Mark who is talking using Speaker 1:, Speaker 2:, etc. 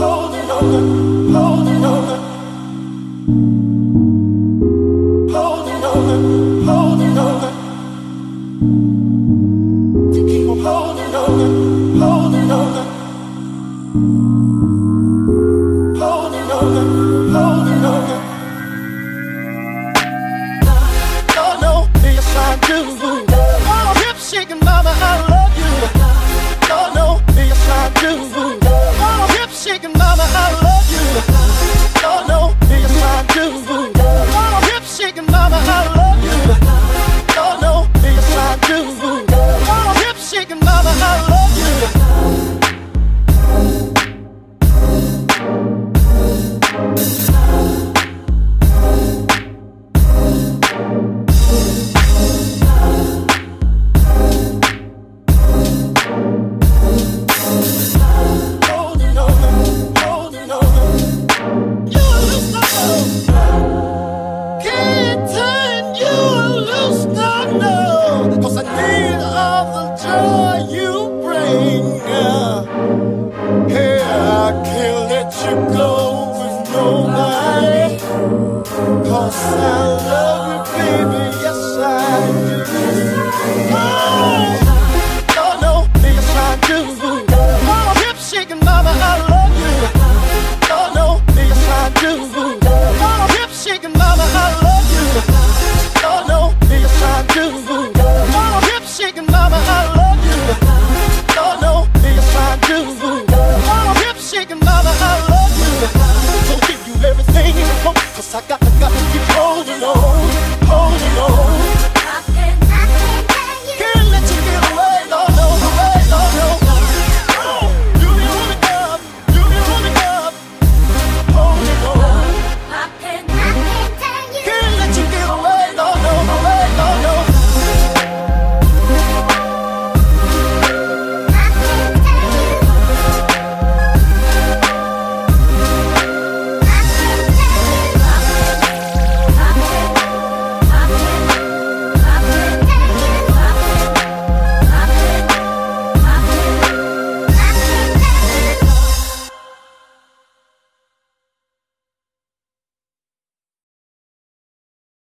Speaker 1: holding on, holding on, holding on, holding on. To keep on holding on, holding on, holding on, holding on. No, no, yes I do. Oh, hip shaking, mama, I love. mama, I love you. Oh no, do you mind too? Hips shaking, mama, I love you. can go with nobody. Cause I love you.